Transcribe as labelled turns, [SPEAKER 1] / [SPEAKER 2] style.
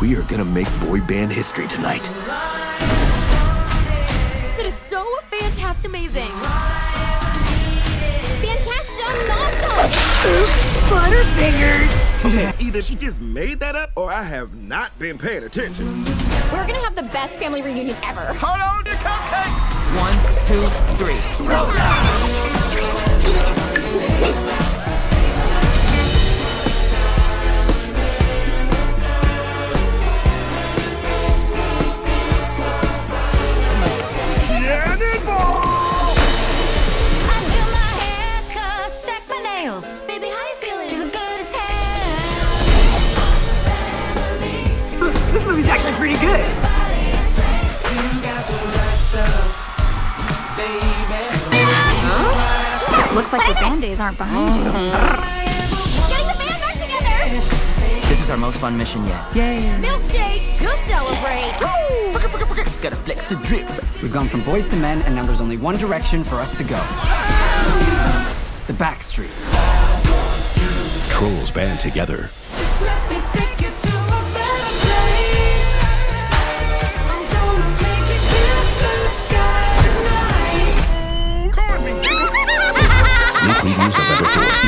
[SPEAKER 1] We are gonna make boy band history tonight.
[SPEAKER 2] That is so fantastic amazing.
[SPEAKER 3] Fantastic awesome!
[SPEAKER 2] Butterfingers.
[SPEAKER 4] Okay, either she just made that up or I have not been paying attention.
[SPEAKER 3] We're gonna have the best family reunion ever.
[SPEAKER 4] Hold on to cupcakes!
[SPEAKER 5] One, two, three.
[SPEAKER 4] Cannonball!
[SPEAKER 5] Pretty good.
[SPEAKER 3] Looks like the band days aren't behind you. Mm-hmm. Getting the band back together!
[SPEAKER 5] This is our most fun mission yet. Yay!
[SPEAKER 2] Milkshakes to celebrate.
[SPEAKER 5] Gotta flex the drip.
[SPEAKER 6] We've gone from boys to men, and now there's only one direction for us to go. The back streets.
[SPEAKER 1] Trolls band together. 你选择是我。